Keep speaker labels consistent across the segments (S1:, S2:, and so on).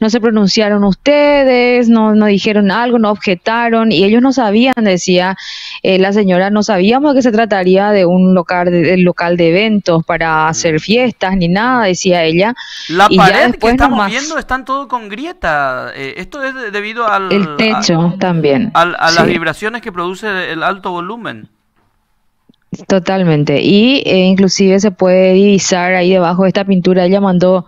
S1: no se pronunciaron ustedes, no, no dijeron algo, no objetaron y ellos no sabían, decía eh, la señora, no sabíamos que se trataría de un local de, local de eventos para hacer fiestas ni nada, decía ella.
S2: La pared que estamos viendo están todo con grieta. Eh, esto es debido al
S1: el techo también
S2: a las vibraciones que produce el alto volumen.
S1: Totalmente. Y eh, inclusive se puede divisar ahí debajo de esta pintura. Ella mandó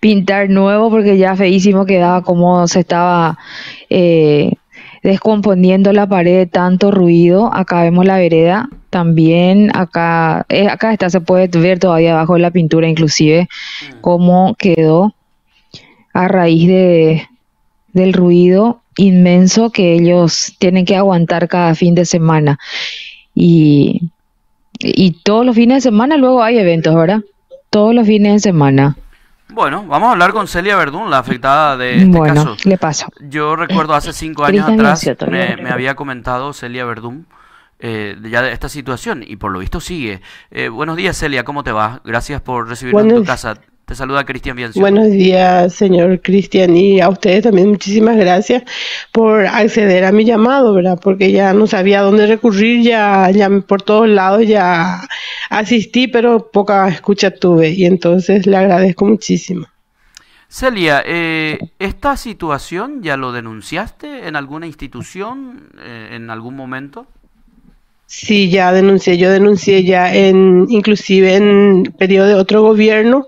S1: pintar nuevo porque ya feísimo quedaba como se estaba eh, descomponiendo la pared de tanto ruido. Acá vemos la vereda. También acá, eh, acá está, se puede ver todavía abajo de la pintura inclusive cómo quedó a raíz de, del ruido inmenso que ellos tienen que aguantar cada fin de semana. Y y todos los fines de semana luego hay eventos, ¿verdad? Todos los fines de semana.
S2: Bueno, vamos a hablar con Celia Verdún, la afectada de este bueno,
S1: le paso.
S2: Yo recuerdo hace cinco años atrás me, había comentado Celia Verdún eh, ya de esta situación y por lo visto sigue. Eh, buenos días Celia, ¿cómo te va? Gracias por recibirme en tu casa. Te saluda Cristian Biancio.
S3: Buenos días, señor Cristian, y a ustedes también muchísimas gracias por acceder a mi llamado, ¿verdad? Porque ya no sabía dónde recurrir, ya, ya por todos lados ya asistí, pero poca escucha tuve, y entonces le agradezco muchísimo.
S2: Celia, eh, ¿esta situación ya lo denunciaste en alguna institución eh, en algún momento?
S3: Sí, ya denuncié, yo denuncié ya en, inclusive en periodo de otro gobierno,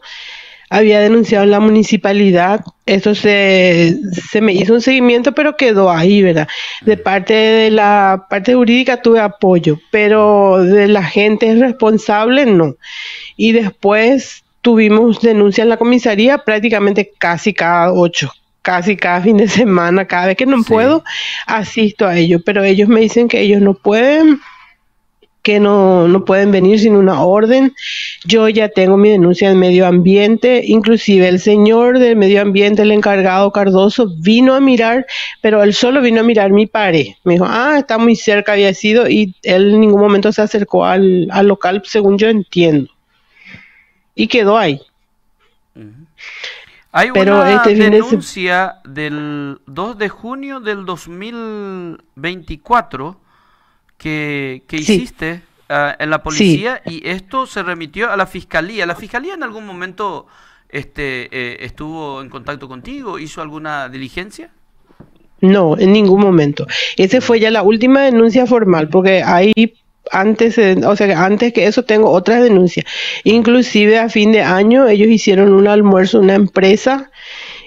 S3: había denunciado en la municipalidad. Eso se, se me hizo un seguimiento, pero quedó ahí, ¿verdad? De parte de la parte jurídica tuve apoyo, pero de la gente responsable no. Y después tuvimos denuncia en la comisaría prácticamente casi cada ocho, casi cada fin de semana, cada vez que no puedo, asisto a ellos, pero ellos me dicen que ellos no pueden que no, no pueden venir sin una orden. Yo ya tengo mi denuncia en medio ambiente, inclusive el señor del medio ambiente, el encargado Cardoso, vino a mirar, pero él solo vino a mirar mi pared. Me dijo, ah, está muy cerca, había sido, y él en ningún momento se acercó al, local, según yo entiendo. Y quedó ahí.
S2: Hay Pero una este denuncia del 2 de junio del 2024 que, hiciste ah, en la policía y esto se remitió a la fiscalía. ¿La fiscalía en algún momento este, eh, estuvo en contacto contigo? ¿Hizo alguna diligencia?
S3: No, en ningún momento. Esa fue ya la última denuncia formal, porque ahí antes, o sea, antes que eso tengo otras denuncias. Inclusive a fin de año ellos hicieron un almuerzo, una empresa,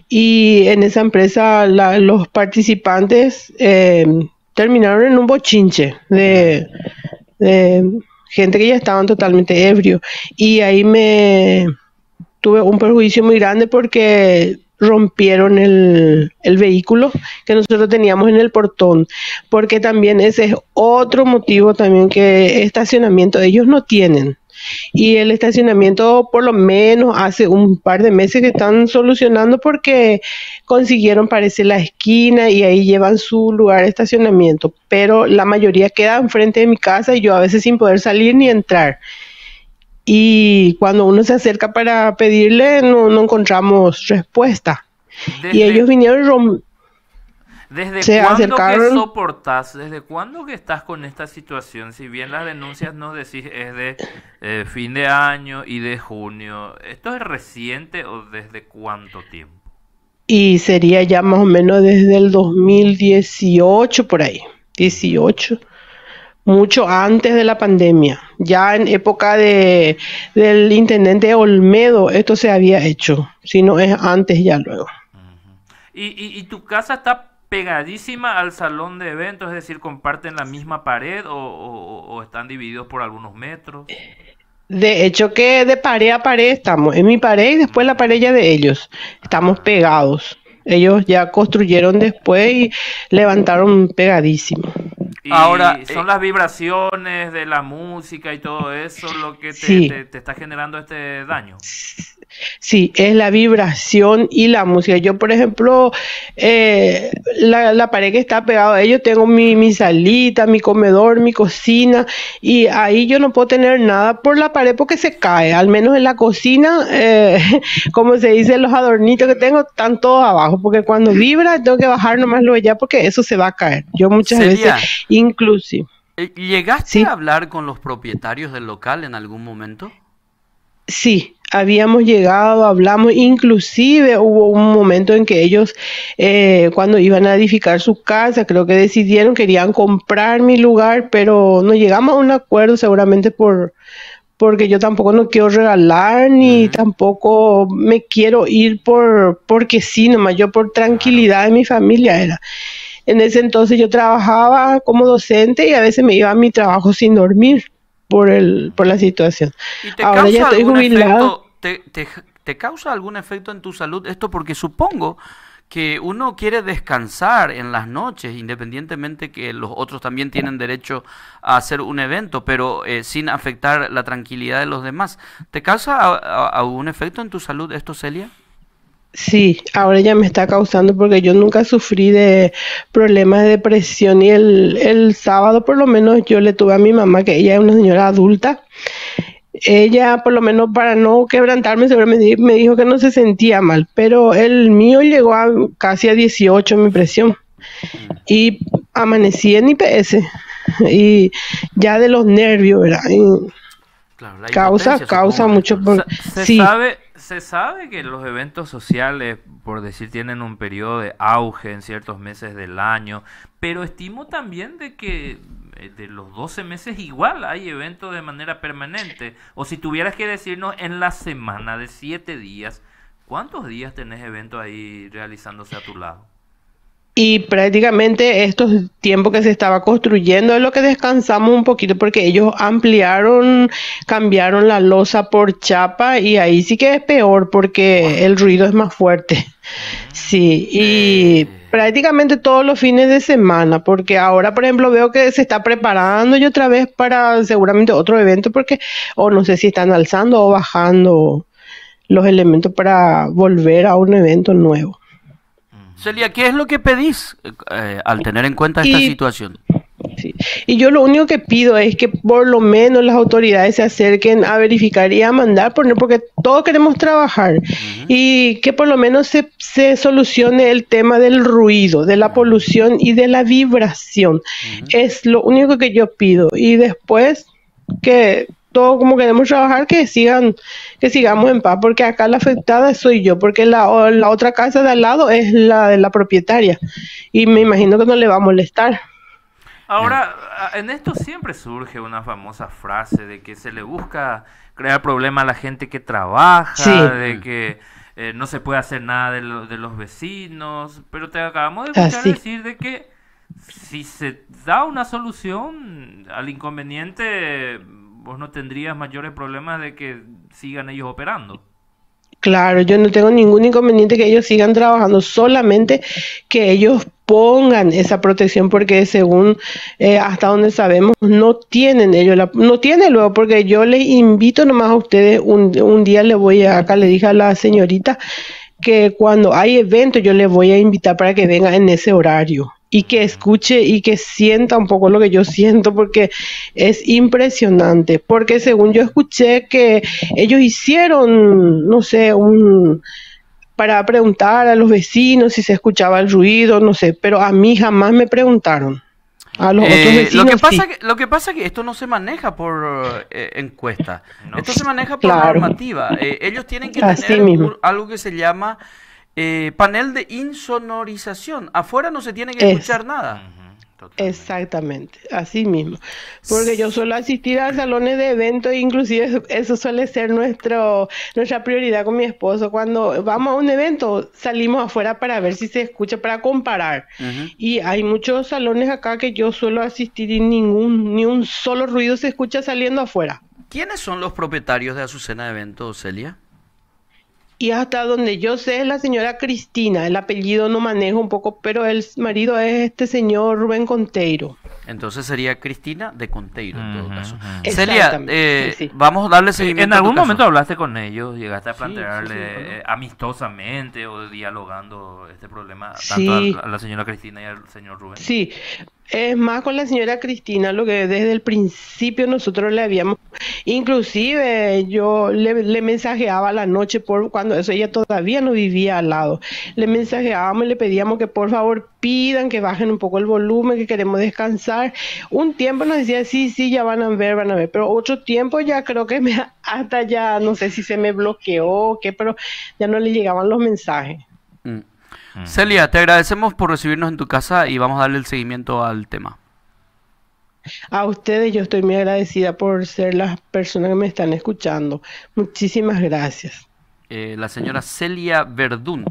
S3: y en esa empresa los participantes eh, terminaron en un bochinche de, gente que ya estaban totalmente ebrio. Y ahí me tuve un perjuicio muy grande porque rompieron el, el, vehículo que nosotros teníamos en el portón, porque también ese es otro motivo también que estacionamiento ellos no tienen. Y el estacionamiento por lo menos hace un par de meses que están solucionando porque consiguieron parece la esquina y ahí llevan su lugar de estacionamiento, pero la mayoría queda enfrente de mi casa y yo a veces sin poder salir ni entrar. Y cuando uno se acerca para pedirle no, no encontramos respuesta. y ellos vinieron
S2: ¿Desde cuándo que soportas? ¿Desde cuándo que estás con esta situación? Si bien las denuncias nos decís es de eh, fin de año y de junio, ¿esto es reciente o desde cuánto tiempo?
S3: Y sería ya más o menos desde el 2018 por ahí, 18 mucho antes de la pandemia. Ya en época de, del intendente Olmedo esto se había hecho, si no es antes ya luego.
S2: ¿Y, y, y tu casa está pegadísima al salón de eventos, es decir, comparten la misma pared o, están divididos por algunos metros.
S3: De hecho que de pared a pared estamos, en mi pared y después la pared ya de ellos, estamos pegados. Ellos ya construyeron después y levantaron pegadísimo.
S2: Ahora, son eh, las vibraciones de la música y todo eso lo que te, te, está generando este daño.
S3: Sí, es la vibración y la música. Yo, por ejemplo, eh, la, pared que está pegado a ellos, tengo mi, mi, salita, mi comedor, mi cocina, y ahí yo no puedo tener nada por la pared porque se cae. Al menos en la cocina, eh, como se dice, los adornitos que tengo están todos abajo, porque cuando vibra tengo que bajar nomás lo ya porque eso se va a caer. Yo muchas veces, inclusive.
S4: Eh, ¿Llegaste a hablar con los propietarios del local en algún momento?
S3: Sí, habíamos llegado, hablamos, inclusive hubo un momento en que ellos, eh, cuando iban a edificar su casa, creo que decidieron, querían comprar mi lugar, pero no llegamos a un acuerdo seguramente por porque yo tampoco no quiero regalar ni tampoco me quiero ir por porque sí, nomás yo por tranquilidad de mi familia era. En ese entonces yo trabajaba como docente y a veces me iba a mi trabajo sin dormir por, el, por la situación.
S4: Ahora ya estoy jubilado. te, te, causa algún efecto en tu salud esto? Porque supongo que uno quiere descansar en las noches, independientemente que los otros también tienen derecho a hacer un evento, pero eh, sin afectar la tranquilidad de los demás. ¿Te causa algún efecto en tu salud esto, Celia?
S3: Sí, ahora ya me está causando porque yo nunca sufrí de problemas de depresión y el, el sábado por lo menos yo le tuve a mi mamá, que ella es una señora adulta, ella por lo menos para no quebrantarme seguramente me dijo que no se sentía mal, pero el mío llegó a casi a 18 mi presión y amanecí en IPS y ya de los nervios, ¿verdad? causa, causa mucho...
S2: sí. sabe se sabe que los eventos sociales, por decir, tienen un periodo de auge en ciertos meses del año, pero estimo también de que eh, de los 12 meses igual hay eventos de manera permanente. O si tuvieras que decirnos en la semana de 7 días, ¿cuántos días tenés eventos ahí realizándose a tu lado?
S3: Y prácticamente estos tiempos que se estaba construyendo es lo que descansamos un poquito porque ellos ampliaron, cambiaron la losa por chapa y ahí sí que es peor porque el ruido es más fuerte. Sí, y prácticamente todos los fines de semana, porque ahora, por ejemplo, veo que se está preparando y otra vez para seguramente otro evento porque, o no sé si están alzando o bajando los elementos para volver a un evento nuevo.
S4: Celia, ¿qué es lo que pedís eh, al tener en cuenta esta situación?
S3: Y yo lo único que pido es que por lo menos las autoridades se acerquen a verificar y a mandar, porque todos queremos trabajar y que por lo menos se, se, solucione el tema del ruido, de la polución y de la vibración. Es lo único que yo pido. Y después que todo como queremos trabajar, que sigan, que sigamos en paz, porque acá la afectada soy yo, porque la, la otra casa de al lado es la de la propietaria y me imagino que no le va a molestar.
S2: Ahora, en esto siempre surge una famosa frase de que se le busca crear problemas a la gente que trabaja, de que eh, no se puede hacer nada de, de, los vecinos, pero te acabamos de escuchar decir de que si se da una solución al inconveniente vos no tendrías mayores problemas de que sigan ellos operando.
S3: Claro, yo no tengo ningún inconveniente que ellos sigan trabajando, solamente que ellos pongan esa protección porque según eh, hasta donde sabemos no tienen ellos la, no tienen luego porque yo les invito nomás a ustedes un, un día le voy a, acá le dije a la señorita que cuando hay eventos yo les voy a invitar para que vengan en ese horario y que escuche y que sienta un poco lo que yo siento porque es impresionante, porque según yo escuché que ellos hicieron, no sé, un para preguntar a los vecinos si se escuchaba el ruido, no sé, pero a mí jamás me preguntaron. A los otros
S4: vecinos, eh, lo que pasa que lo que pasa que esto no se maneja por eh, encuesta, esto se maneja por normativa. Eh, ellos tienen que tener algo que se llama eh, panel de insonorización. Afuera no se tiene que escuchar nada.
S3: Exactamente, así mismo. Porque yo suelo asistir a salones de eventos, inclusive eso suele ser nuestro, nuestra prioridad con mi esposo. Cuando vamos a un evento, salimos afuera para ver si se escucha, para comparar. Y hay muchos salones acá que yo suelo asistir y ningún, ni un solo ruido se escucha saliendo afuera.
S4: ¿Quiénes son los propietarios de Azucena de Eventos, Celia?
S3: Y hasta donde yo sé es la señora Cristina, el apellido no manejo un poco, pero el marido es este señor Rubén Conteiro.
S4: Entonces sería Cristina de Conteiro en todo caso. Celia, eh, vamos a darle seguimiento.
S2: En algún momento hablaste con ellos, llegaste a plantearle eh, amistosamente o dialogando este problema tanto a la señora Cristina y al señor Rubén.
S3: Sí, es más con la señora Cristina, lo que desde el principio nosotros le habíamos, inclusive yo le, mensajeaba la noche por cuando eso ella todavía no vivía al lado, le mensajeábamos y le pedíamos que por favor pidan que bajen un poco el volumen, que queremos descansar. Un tiempo nos decía, sí, sí, ya van a ver, van a ver, pero otro tiempo ya creo que me, hasta ya, no sé si se me bloqueó o qué, pero ya no le llegaban los mensajes. Mm.
S4: Celia, te agradecemos por recibirnos en tu casa y vamos a darle el seguimiento al tema.
S3: A ustedes yo estoy muy agradecida por ser las personas que me están escuchando. Muchísimas gracias.
S4: Eh, la señora Celia Verdún.